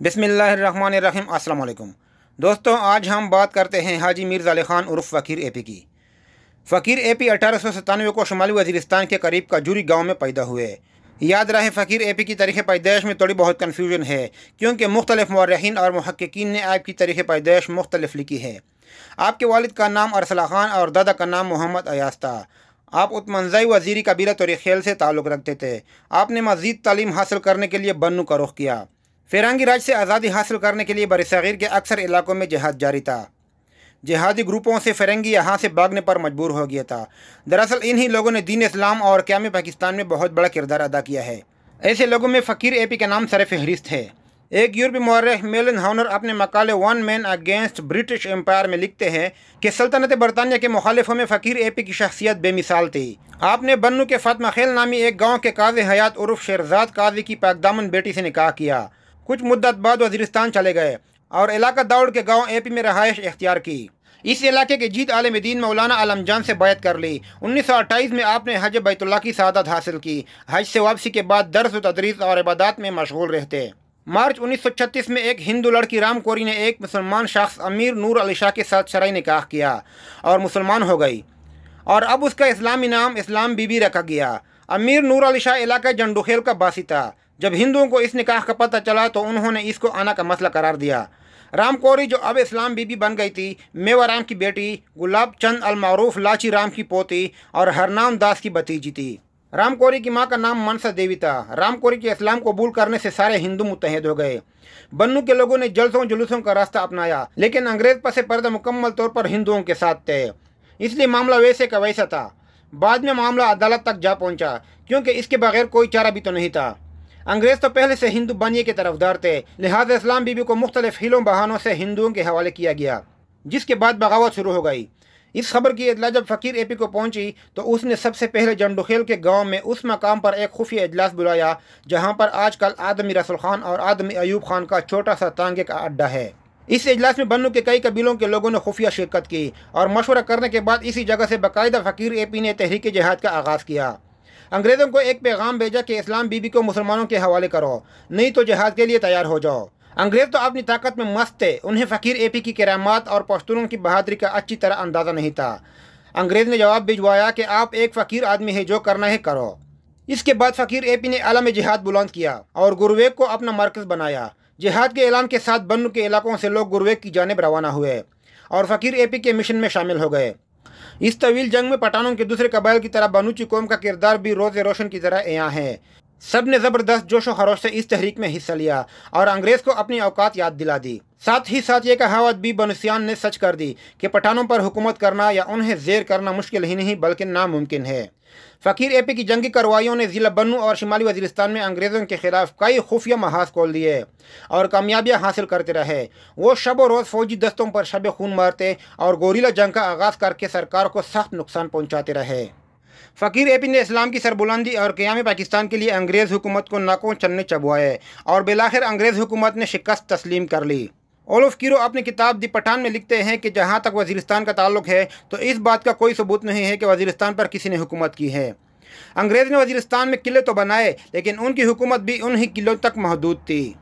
बिसमीम अल्लाम दोस्तों, आज हम बात करते हैं हाजी मीर अली ख़ान उर्फ़ फ़कीर ए पी की। फ़कीर ए पी अठारह सौ सतानवे को शुमाली वजीरस्तान के करीब कजूरी गाँव में पैदा हुए। याद रहे, फ़कीर ए पी की तारीख़ पैदाइश में थोड़ी बहुत कन्फ्यूज़न है, क्योंकि मुख्तलिफ़ मौरहन और महक्कीन ने आपकी तारीख़ पैदाइश मुख्तलिफ़ लिखी है। आपके वालिद का नाम अरसला ख़ान और दादा का नाम मोहम्मद अयास था। आप उत्मंजाई वजीरी कबीला तोरीखेल से ताल्लुक़ रखते थे। आपने मज़ीद तालीम हासिल करने के लिए बन्नू का रुख किया। फ़िरंगी राज से आज़ादी हासिल करने के लिए बरसग़ीर के अक्सर इलाकों में जहाद जारी था। जिहादी ग्रुपों से फ़िरंगी यहाँ से भागने पर मजबूर हो गया था। दरअसल इन्हीं लोगों ने दीन इस्लाम और क्याम पाकिस्तान में बहुत बड़ा किरदार अदा किया है। ऐसे लोगों में फ़कीर ए पी का नाम सर फहरिस्त है। एक यूरोपी मौरख मेलन हाउनर अपने Macaulay one man against British empire में लिखते हैं कि सल्तनत बरतानिया के मुखालिफों में फ़कीर ए पी की शख्सियत बेमिसाल थी। आपने बन्नू के फ़ातमा खेल नामी एक गाँव के काज हयात उर्फ़ शेरजाद काजी की पाकदामन बेटी से निकाह किया। कुछ मुद्दत बाद वजीरस्तान चले गए और इलाका दौड़ के गाँव ए पी में रहायश इख्तियार की। इस इलाके के जीत आलम दीन मौलाना आलम जान से बैत कर ली। उन्नीस सौ अट्ठाईस में आपने हज बैतुल्ला की शहादत हासिल की। हज से वापसी के बाद दर्स तदरीस और इबादत में मशगूल रहते। मार्च 1936 में एक हिंदू लड़की राम कोरी ने एक मुसलमान शख्स अमीर नूर अली शाह के साथ शराई निकाह किया और मुसलमान हो गई। और अब उसका इस्लामी नाम इस्लाम बीबी रखा गया। अमीर नूर अली शाह इलाका जंडुखेल का बासी था। जब हिंदुओं को इस निकाह का पता चला तो उन्होंने इसको आना का मसला करार दिया। राम कौरी जो अब इस्लाम बीबी बन गई थी, मेवा राम की बेटी, गुलाब चंद अलमारूफ, लाची राम की पोती और हरनाम दास की भतीजी थी। राम कौरी की माँ का नाम मनसा देवी था। राम कौरी के इस्लाम कबूल करने से सारे हिंदू मुतहद हो गए। बन्नू के लोगों ने जलसों जुलूसों का रास्ता अपनाया, लेकिन अंग्रेज़ पसे पर्दा मुकम्मल तौर पर हिंदुओं के साथ थे। इसलिए मामला वैसे का वैसा था। बाद में मामला अदालत तक जा पहुँचा, क्योंकि इसके बगैर कोई चारा भी तो नहीं था। अंग्रेज़ तो पहले से हिंदू बनिए के तरफदार थे लिहाजा इस्लाम बीबी को मुख्तलिफ़ हिलों बहानों से हिंदुओं के हवाले किया गया, जिसके बाद बगावत शुरू हो गई। इस खबर की इतला जब फ़कीर ए पी को पहुँची तो उसने सबसे पहले जंडुखेल के गाँव में उस मकाम पर एक खुफिया अजलास बुलाया, जहाँ पर आजकल आदमी रसुल खान और आदमी अयूब खान का छोटा सा तांगे का अड्डा है। इस इजलास में बन्नू के कई कबीलों के लोगों ने खुफिया शिरकत की और मशवरा करने के बाद इसी जगह से बाकायदा फ़कीर ए पी ने तहरीक जहाद का आगाज़ किया। अंग्रेज़ों को एक पैगाम भेजा कि इस्लाम बीबी को मुसलमानों के हवाले करो, नहीं तो जहाद के लिए तैयार हो जाओ। अंग्रेज़ तो अपनी ताकत में मस्त थे, उन्हें फ़कीर ए पी की करामात और पश्तूनों की बहादरी का अच्छी तरह अंदाज़ा नहीं था। अंग्रेज़ ने जवाब भिजवाया कि आप एक फ़कीर आदमी है, जो करना है करो। इसके बाद फ़कीर ए पी ने आलम जिहाद बुलंद किया और गुरवेग को अपना मरकज़ बनाया। जिहाद के ऐलान के साथ बन्नू के इलाकों से लोग गुरवेग की जानब रवाना हुए और फ़कीर ए पी के मिशन में शामिल हो गए। इस तवील जंग में पठानों के दूसरे कबाइल की तरह बनूची कौम का किरदार भी रोज़ रोशन की तरह यहाँ है। सबने ज़बरदस्त जोशो खरोश से इस तहरीक में हिस्सा लिया और अंग्रेज़ को अपनी औकात याद दिला दी। साथ ही साथ ये कहावत भी बनसियान ने सच कर दी कि पठानों पर हुकूमत करना या उन्हें जेर करना मुश्किल ही नहीं, बल्कि नामुमकिन है। फ़कीर एपी की जंगी कार्रवाइयों ने ज़िला बन्नू और शिमाली वजीरस्तान में अंग्रेज़ों के खिलाफ कई खुफिया महाज खोल दिए और कामयाबियाँ हासिल करते रहे। वो शब रोज़ फौजी दस्तों पर शब खून मारते और गोरीला जंग का आगाज़ करके सरकार को सख्त नुकसान पहुँचाते रहे। फ़कीर ए पी ने इस्लाम की सरबुलंदी और क़्याम पाकिस्तान के लिए अंग्रेज़ हुकूमत को नाकों चन्ने चबवाए और बिलाखिर अंग्रेज़ हुकूमत ने शिकस्त तस्लीम कर ली। ओलफ कीरो अपनी किताब दी पठान में लिखते हैं कि जहाँ तक वजीरस्तान का ताल्लुक है तो इस बात का कोई सबूत नहीं है कि वजीरस्तान पर किसी ने हुकूमत की है। अंग्रेज़ ने वजीरस्तान में किले तो बनाए, लेकिन उनकी हुकूमत भी उन्हीं किलों तक महदूद थी।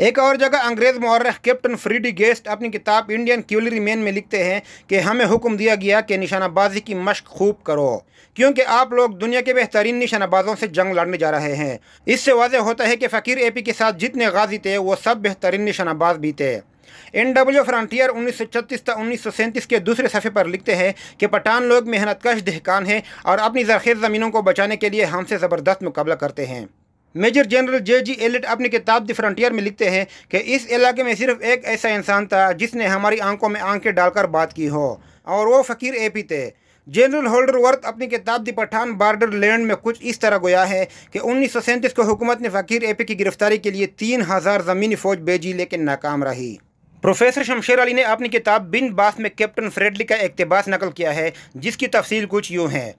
एक और जगह अंग्रेज़ मौरख कैप्टन फ्रीडी गेस्ट अपनी किताब इंडियन क्यूलरी मैन में लिखते हैं कि हमें हुक्म दिया गया कि निशानाबाजी की मशक खूब करो, क्योंकि आप लोग दुनिया के बेहतरीन निशानाबाजों से जंग लड़ने जा रहे हैं। इससे वाजह होता है कि फ़कीर ए पी के साथ जितने गाजी थे, वो सब बेहतरीन निशानाबाज भी थे। एन डब्ल्यू फ्रंटियर उन्नीस सौ छत्तीस उन्नीस सौ सैंतीस के दूसरे सफ़े पर लिखते हैं कि पठान लोग मेहनत कश दहकान हैं और अपनी जरखेज़ ज़मीनों को बचाने के लिए हमसे ज़बरदस्त मुकाबला करते हैं। Major general J G Elliott अपनी किताब द फ्रंटियर में लिखते हैं कि इस इलाके में सिर्फ़ एक ऐसा इंसान था जिसने हमारी आँखों में आँखें डालकर बात की हो, और वो फ़कीर ए पी थे। जनरल होल्डर वर्थ अपनी किताब द पठान बार्डर लैंड में कुछ इस तरह गोया है कि उन्नीस सौ सैंतीस को हुकूमत ने फ़कीर ए पी की गिरफ्तारी के लिए तीन हज़ार ज़मीनी फ़ौज भेजी लेकिन नाकाम रही। प्रोफेसर शमशेर अली ने अपनी किताब बिन बास में कैप्टन फ्रेडली का इकतबास नकल किया है, जिसकी तफसील कुछ यूँ है।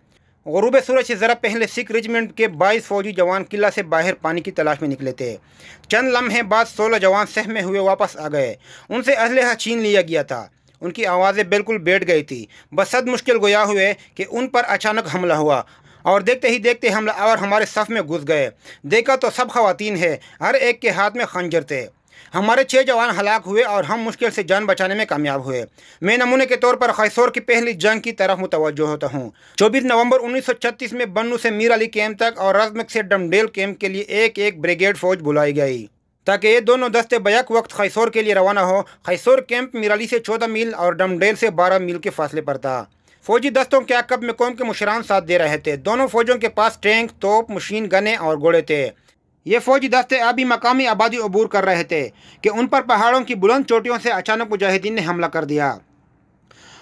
गरूब सूरज से ज़रा पहले सिख रेजिमेंट के बाईस फौजी जवान किला से बाहर पानी की तलाश में निकले थे। चंद लम्हे बाद सोलह जवान सह में हुए वापस आ गए। उनसे असलहा छीन लिया गया था। उनकी आवाज़ें बिल्कुल बैठ गई थी। बस सद मुश्किल गोया हुए कि उन पर अचानक हमला हुआ। और देखते ही देखते हमला और हमारे सफ़ में घुस गए। देखा तो सब खातन है। हर एक के हाथ में खंजर थे। हमारे छः जवान हलाक हुए और हम मुश्किल से जान बचाने में कामयाब हुए। मैं नमूने के तौर पर खैसोर की पहली जंग की तरफ़ मुतवजह होता हूँ। चौबीस नवंबर 1936 में बन्नू से मीर अली कैंप तक और रजमक से डमडेल कैंप के लिए एक एक ब्रिगेड फौज बुलाई गई, ताकि ये दोनों दस्ते बैक वक्त खैसोर के लिए रवाना हो। खैसोर कैंप मिराली से चौदह मील और डमडेल से बारह मील के फासले पर था। फौजी दस्तों के अकब में कौम के मुशरान साथ दे रहे थे। दोनों फौजों के पास टैंक, तोप, मशीन गने और घोड़े थे। ये फौजी दस्ते अभी मकामी आबादी अबूर कर रहे थे कि उन पर पहाड़ों की बुलंद चोटियों से अचानक मुजाहिदीन ने हमला कर दिया।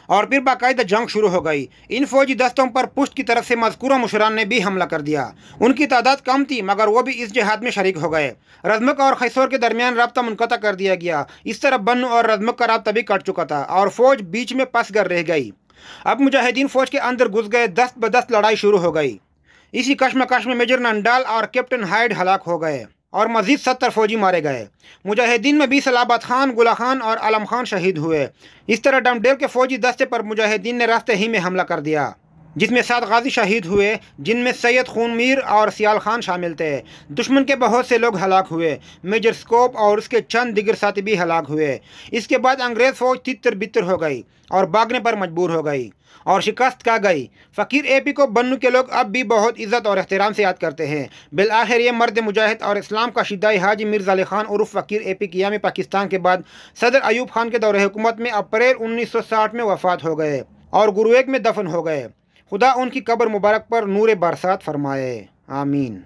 और फिर बाकायदा जंग शुरू हो गई। इन फौजी दस्तों पर पुष्ट की तरफ़ से मजकूर मुशरान ने भी हमला कर दिया। उनकी तादाद कम थी, मगर वो भी इस जहाद में शरीक हो गए। रजमक और खैसोर के दरमियान रबता मुनक़ा कर दिया गया। इस तरह बन और रजमक का रबता भी कट चुका था और फौज बीच में पस रह गई। अब मुजाहिदीन फौज के अंदर घुस गए, दस्त बदस्त लड़ाई शुरू हो गई। इसी कश्मकश में मेजर नंडाल और कैप्टन हाइड हलाक हो गए और मजीद सत्तर फौजी मारे गए। मुजाहिदीन में बीस अलाबाद खान, गुला खान और आलम खान शहीद हुए। इस तरह डमडेल के फौजी दस्ते पर मुजाहिदीन ने रास्ते ही में हमला कर दिया। जिसमें सात गाजी शहीद हुए, जिनमें सैयद खून मीर और सियाल खान शामिल थे। दुश्मन के बहुत से लोग हलाक हुए, मेजर स्कोप और उसके चंद दिगर साथी भी हलाक हुए। इसके बाद अंग्रेज़ फौज तितर बितर हो गई और भागने पर मजबूर हो गई और शिकस्त का गई। फ़कीर ए पी को बन्नू के लोग अब भी बहुत इज़्ज़त और एहतराम से याद करते हैं। बिल आखिर ये मर्द मुजाहिद और इस्लाम का शिदाई हाजी मिर्ज़ा अली ख़ान उर्फ़ फ़कीर ए पी किया में पाकिस्तान के बाद सदर अयूब खान के दौरे हुकूमत में अप्रैल उन्नीस सौ साठ में वफ़ात हो गए और गुरुएक में दफन हो गए। खुदा उनकी कब्र मुबारक पर नूर बरसात फरमाए। आमीन।